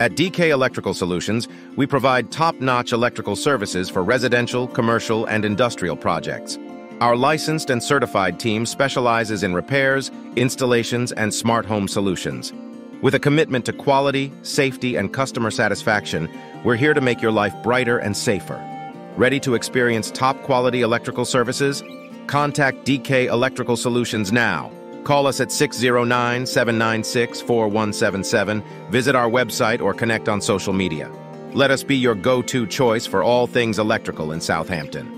At DK Electrical Solutions, we provide top-notch electrical services for residential, commercial, and industrial projects. Our licensed and certified team specializes in repairs, installations, and smart home solutions. With a commitment to quality, safety, and customer satisfaction, we're here to make your life brighter and safer. Ready to experience top-quality electrical services? Contact DK Electrical Solutions now. Call us at 609 796 4177, visit our website, or connect on social media. Let us be your go to choice for all things electrical in Southampton.